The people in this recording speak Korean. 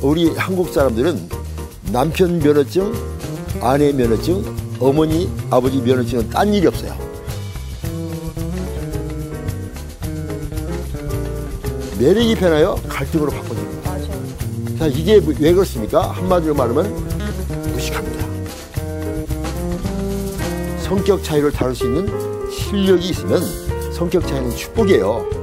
우리 한국 사람들은 남편 면허증, 아내 면허증, 어머니, 아버지 면허증은 딴 일이 없어요. 매력이 변하여 갈등으로 바꿔집니다. 자, 이게 뭐 왜 그렇습니까? 한마디로 말하면 무식합니다. 성격 차이를 다룰 수 있는 실력이 있으면 성격 차이는 축복이에요.